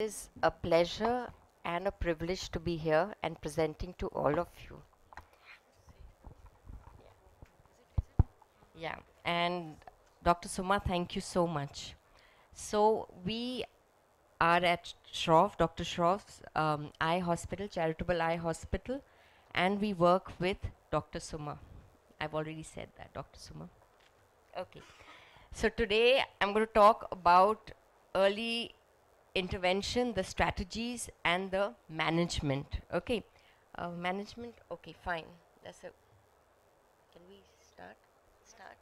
It is a pleasure and a privilege to be here and presenting to all of you. Yeah, and Dr. Suma, thank you so much. So we are at Shroff, Dr. Shroff's um, Eye Hospital, Charitable Eye Hospital, and we work with Dr. Suma. I've already said that, Dr. Suma. Okay. So today I'm going to talk about early intervention, the strategies, and the management. Okay, uh, management. Okay, fine. That's a. Can we start? Start.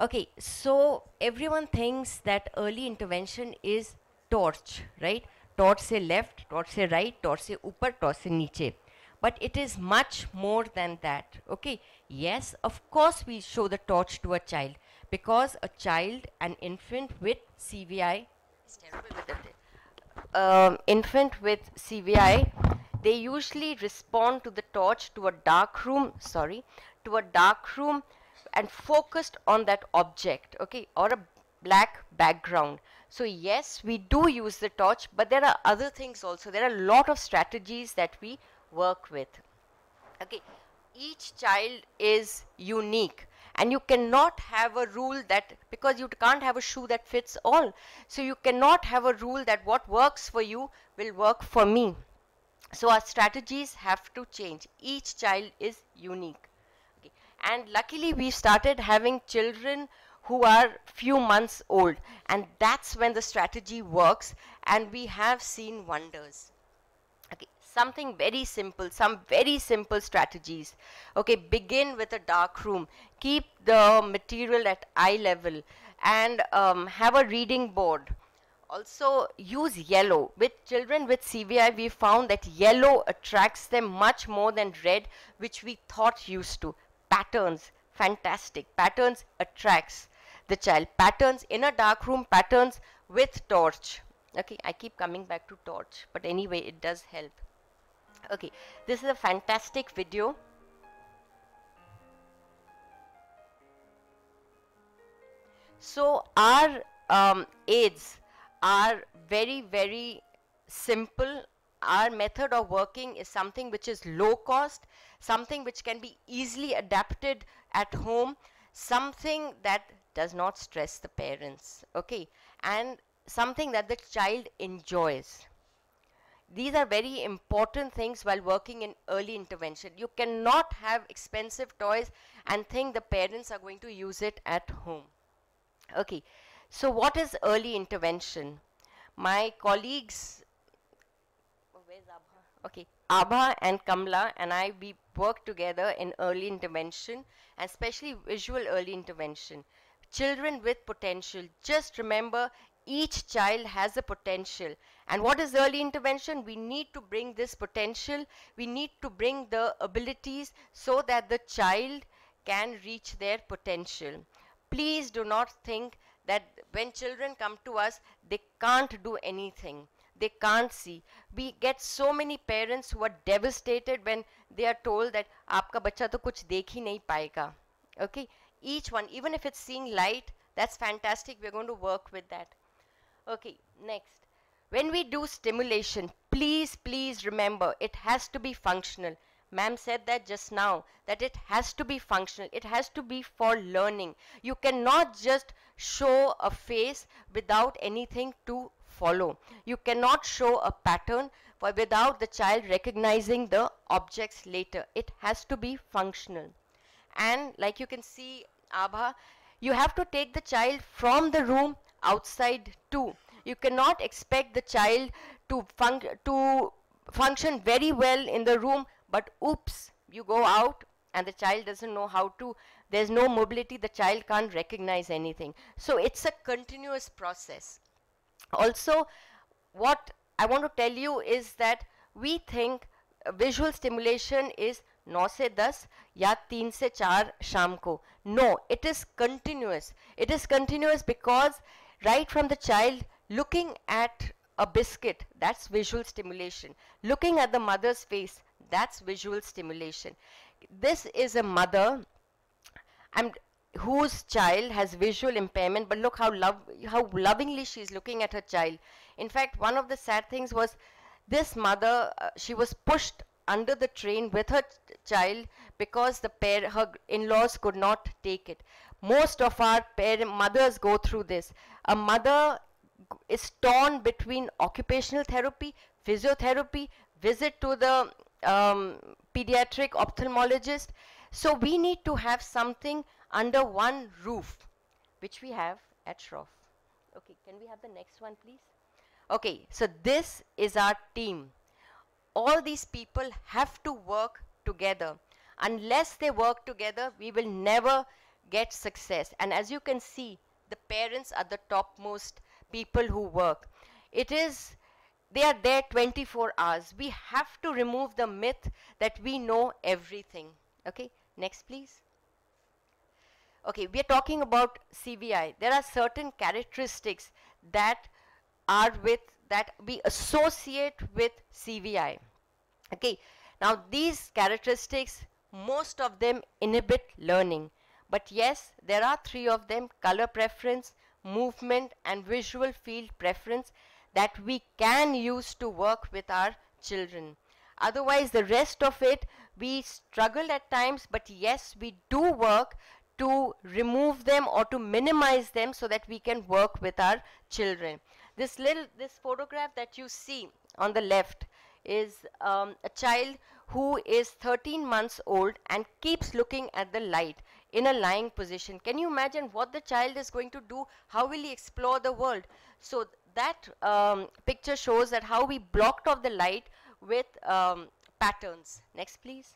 Okay, so everyone thinks that early intervention is torch, right? Torch say left, torch say right, torch say upper, torch say niche. But it is much more than that. Okay, yes, of course we show the torch to a child because a child, an infant with CVI um, infant with CVI, they usually respond to the torch to a dark room, sorry, to a dark room and focused on that object, okay, or a black background. So yes, we do use the torch, but there are other things also. There are a lot of strategies that we work with. Okay, each child is unique and you cannot have a rule that because you can't have a shoe that fits all. So you cannot have a rule that what works for you will work for me. So our strategies have to change. Each child is unique. Okay. and luckily we started having children who are few months old. And that's when the strategy works. And we have seen wonders something very simple some very simple strategies. Okay begin with a dark room. Keep the material at eye level and um, have a reading board. Also use yellow. With children with cvi we found that yellow attracts them much more than red which we thought used to. Patterns. Fantastic. Patterns attracts the child. Patterns in a dark room patterns with torch. Okay i keep coming back to torch but anyway it does help okay this is a fantastic video. So our um, aids are very very simple. Our method of working is something which is low cost something which can be easily adapted at home something that does not stress the parents okay? And something that the child enjoys these are very important things while working in early intervention. You cannot have expensive toys and think the parents are going to use it at home. Okay, so what is early intervention? My colleagues, oh, where's Abha? Okay, Abha and Kamla and I, we work together in early intervention, especially visual early intervention. Children with potential, just remember each child has a potential. And what is early intervention? We need to bring this potential. We need to bring the abilities so that the child can reach their potential. Please do not think that when children come to us they can't do anything. They can't see. We get so many parents who are devastated when they are told that aapka bachcha to kuch dekh hi nahi payega okay? Each one even if it's seeing light that's fantastic. We're going to work with that. Okay, next. When we do stimulation, please, please remember it has to be functional. Ma'am said that just now, that it has to be functional. It has to be for learning. You cannot just show a face without anything to follow. You cannot show a pattern for without the child recognizing the objects later. It has to be functional. And like you can see, Abha, you have to take the child from the room outside too. You cannot expect the child to, func- to function very well in the room, but oops, you go out and the child doesn't know how to, there's no mobility, the child can't recognize anything. So it's a continuous process. Also, what I want to tell you is that we think uh, visual stimulation is 9 से 10 या 3 से 4 शाम को no it is continuous it is continuous because right from the child looking at a biscuit that's visual stimulation. Looking at the mother's face that's visual stimulation. This is a mother and whose child has visual impairment but look how love how lovingly she's looking at her child. In fact, one of the sad things was this mother, uh, she was pushed under the train with her ch- child because the pair, her in-laws could not take it. Most of our mothers go through this. A mother is torn between occupational therapy, physiotherapy, visit to the um, pediatric ophthalmologist. So we need to have something under one roof, which we have at Shroff. Okay, can we have the next one, please? Okay, so this is our team. All these people have to work together. Unless they work together, we will never get success. And as you can see, the parents are the topmost people who work. It is, they are there 24 hours. We have to remove the myth that we know everything. Okay, next please. Okay, we are talking about CVI. There are certain characteristics that are with that we associate with CVI. Okay, now these characteristics, most of them inhibit learning. But yes, there are three of them color preference, movement, and visual field preference that we can use to work with our children. Otherwise, the rest of it, we struggle at times, but yes, we do work to remove them or to minimize them so that we can work with our children. This little, this photograph that you see on the left is um, a child who is 13 months old and keeps looking at the light in a lying position. Can you imagine what the child is going to do? How will he explore the world? So that um, picture shows that how we blocked off the light with um, patterns. Next, please.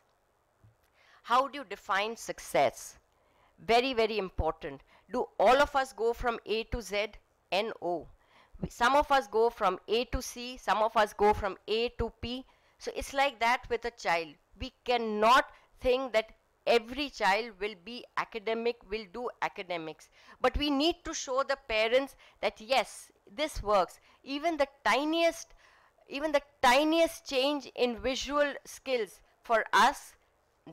How do you define success? Very, very important. Do all of us go from A to Z? No. Some of us go from A to C, some of us go from A to P. So it's like that with a child. We cannot think that every child will be academic, will do academics. But we need to show the parents that yes, this works. Even the tiniest, even the tiniest change in visual skills for us,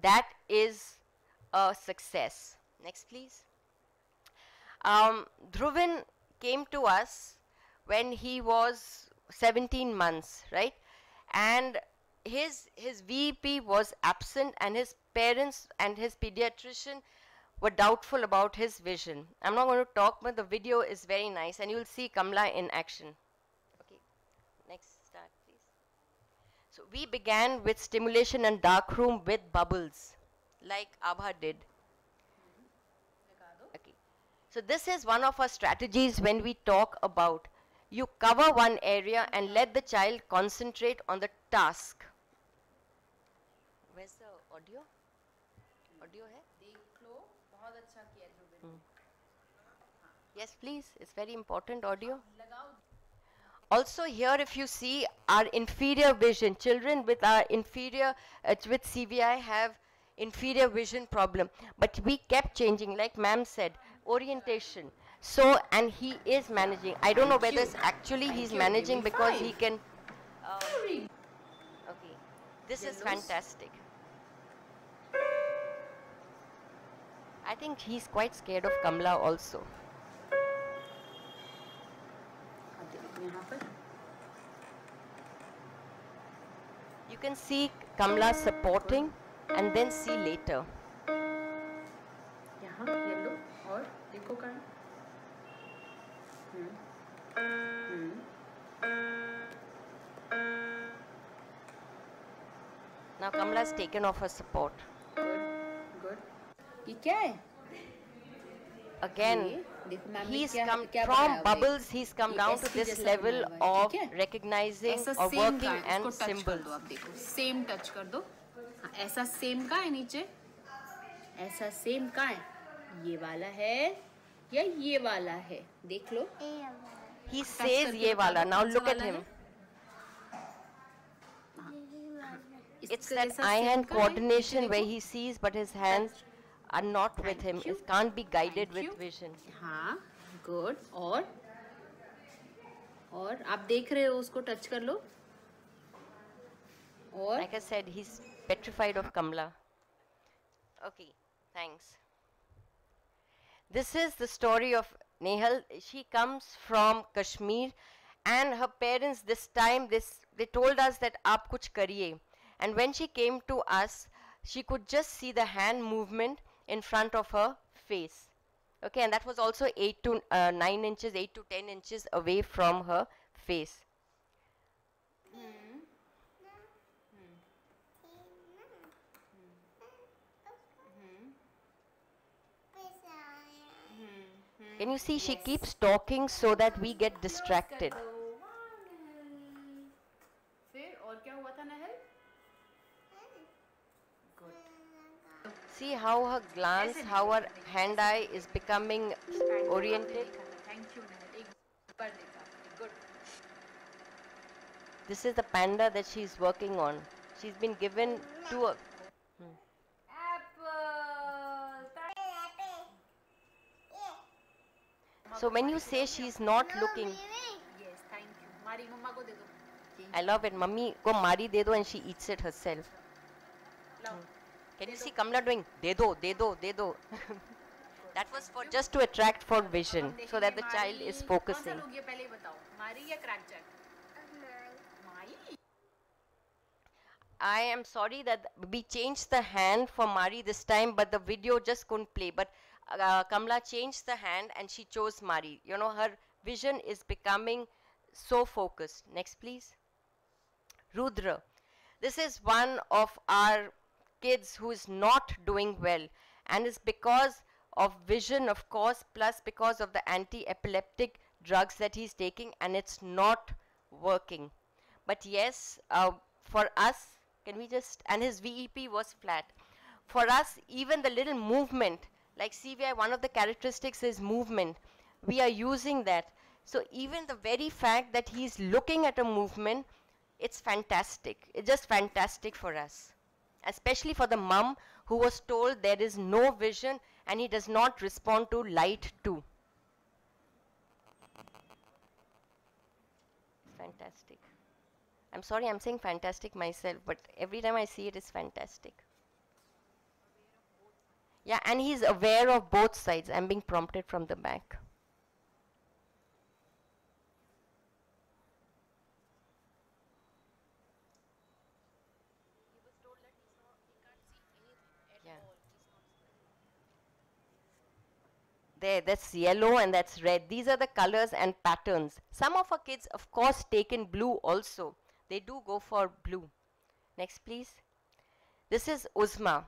that is a success. Next, please. Um, Dhruvin came to us when he was 17 months, right? And his his VEP was absent, and his parents and his pediatrician were doubtful about his vision. I'm not going to talk, but the video is very nice, and you'll see Kamla in action. Okay, next start, please. So we began with stimulation and darkroom with bubbles, like Abha did. Okay. So this is one of our strategies when we talk about you cover one area and let the child concentrate on the task Where's the audio? Audio hai? देख लो बहुत अच्छा किया Dhruvin Yes, please. It's very important audio. लगाओ Also here if you see our inferior vision, children with our inferior, uh, with CVI have inferior vision problem. But we kept changing, like ma'am said, orientation. So, and he is managing. I don't know whether it's actually he's you. managing You'll be because he fine. can. Um, okay, this is Yellows. fantastic. I think he's quite scared of Kamla also. अब देखो यहाँ पर You can see Kamla supporting and then see later. यहाँ yellow और देखो कर्ण हम्म हम्म Now Kamla has taken off her support. क्या है again he's come from bubbles he's come down to this level of recognizing or working and symbols आप देखो same touch कर दो हाँ ऐसा सेम का है नीचे ऐसा सेम का है ये वाला है या ये वाला है देख लो he says ये वाला now look at him it's that eye hand coordination where he sees but his hands are not with him. Thank you. It can't be guided Thank with you. vision. हाँ good और और आप देख रहे हो उसको टच कर लो और Like I said, he's petrified of Kamla. Okay, thanks. This is the story of Nehal. She comes from Kashmir and her parents this time this they told us that aap kuch kariye and when she came to us she could just see the hand movement in front of her face. Okay and that was also 8 to uh, 9 inches 8 to 10 inches away from her face. Hmm. Hmm. Hmm. Can you see she keeps talking so that we get distracted See how her glance, how her hand eye is becoming oriented. This is the panda that she is working on. She's been given two. Uh. So when you say she's not looking. Yes, thank you. Mari ko de do. I love it. Mummy go Mari de do and she eats it herself. Love. Hmm. Can you see Kamla doing De do, de do, de do. that was for just to attract for vision so that the child is focusing. I am sorry that we changed the hand for Mari this time, but the video just couldn't play. But uh, Kamla changed the hand and she chose Mari. You know, her vision is becoming so focused. Next, please. Rudra. This is one of our kids who is not doing well, and it's because of vision, of course, plus because of the anti epileptic drugs that he's taking, and it's not working. But yes, uh, for us, can we just, and his VEP was flat. For us, even the little movement, like CVI, one of the characteristics is movement. We are using that. So even the very fact that he's looking at a movement, it's fantastic. It's just fantastic for us. Especially for the mum who was told there is no vision and he does not respond to light too. Fantastic. I'm sorry, I'm saying fantastic myself, but every time I see it, it's fantastic. Yeah, and he's aware of both sides. I'm being prompted from the back. Yeah. There, that's yellow and that's red. These are the colors and patterns. Some of our kids, of course, take in blue also. They do go for blue. Next, please. This is Uzma,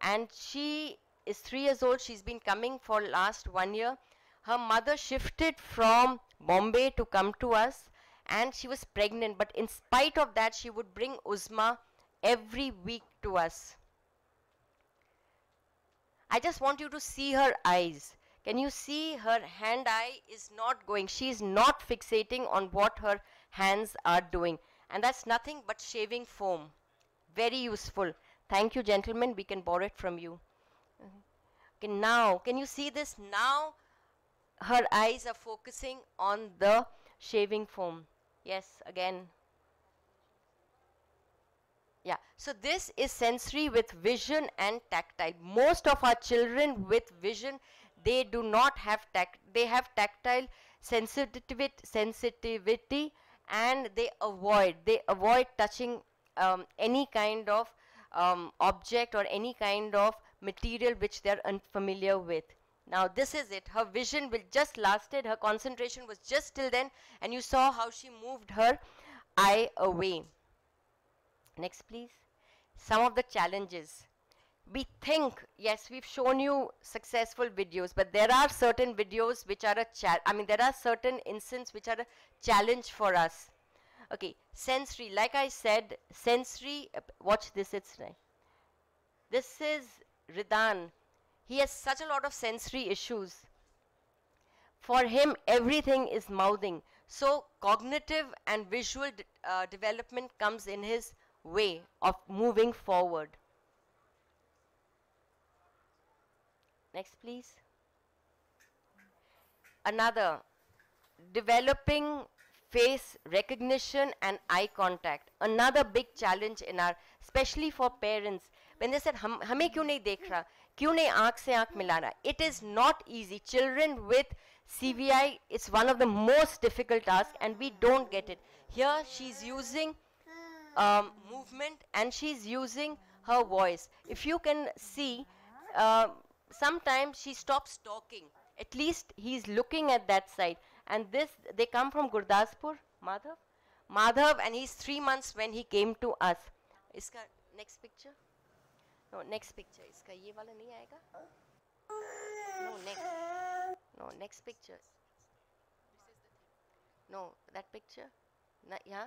and she is three years old. She's been coming for last one year. Her mother shifted from Bombay to come to us, and she was pregnant. But in spite of that, she would bring Uzma every week to us. I just want you to see her eyes. Can you see her hand eye is not going? She is not fixating on what her hands are doing. And that's nothing but shaving foam. Very useful. Thank you, gentlemen. We can borrow it from you. Okay, now, can you see this? Now, her eyes are focusing on the shaving foam. Yes, again. Yeah, so this is sensory with vision and tactile. Most of our children with vision, they do not have tact, they have tactile sensitivity, sensitivity and they avoid, they avoid touching um, any kind of um, object or any kind of material which they are unfamiliar with. Now this is it. Her vision will just lasted. Her concentration was just till then, and you saw how she moved her eye away. Next, please. Some of the challenges. We think, yes, we've shown you successful videos, but there are certain videos which are a chal. I mean, there are certain instances which are a challenge for us. Okay, sensory. Like I said, sensory. uh, Watch this. It's right. This is Ridan. He has such a lot of sensory issues. For him, everything is mouthing. So, cognitive and visual de- uh, development comes in his way of moving forward. Next, please. Another developing face recognition and eye contact. Another big challenge in our, especially for parents. When they said, हम हमें क्यों नहीं देख रहा क्यों नहीं आँख से आँख मिला रहा it is not easy children with CVI is one of the most difficult tasks and we don't get it. Here she's using um, movement and she's using her voice. If you can see, uh, sometimes she stops talking. At least he's looking at that side. And this, they come from Gurdaspur, Madhav. Madhav, and he's three months when he came to us. Iska next picture. No, next picture. Iska ye wala nahi aayega? No, next. No, next picture. No, that picture. Na, yeah.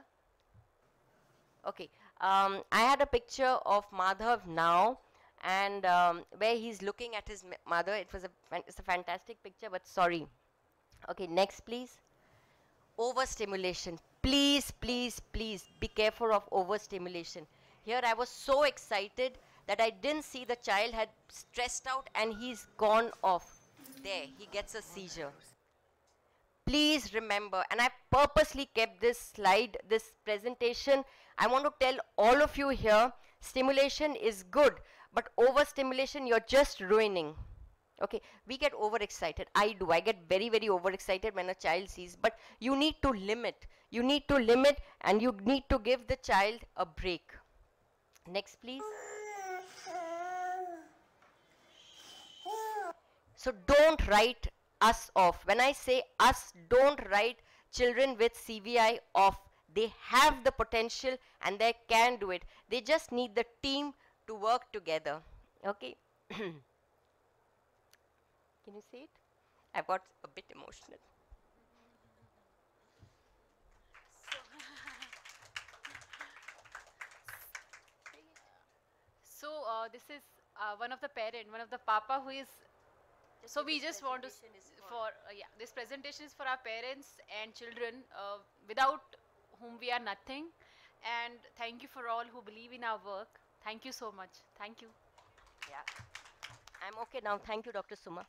Okay. Um, I had a picture of Madhav now, and um, where he's looking at his mother. It was a it's a fantastic picture, but sorry. Okay, next, please. Overstimulation. Please, please, please be careful of overstimulation. Here, I was so excited that I didn't see the child had stressed out and he's gone off. There, he gets a seizure please remember and i purposely kept this slide this presentation i want to tell all of you here stimulation is good but overstimulation you're just ruining okay we get overexcited i do i get very very overexcited when a child sees but you need to limit you need to limit and you need to give the child a break next please So don't write us off. When I say us, don't write children with CVI off. They have the potential and they can do it. They just need the team to work together. Okay? can you see it? I got a bit emotional. So uh, this is uh, one of the parent, one of the papa who is. so we just want to for uh, yeah, this presentation is for our parents and children, uh, without whom we are nothing. And thank you for all who believe in our work. Thank you so much. Thank you. Yeah. I'm okay now. Thank you, Dr. Suma.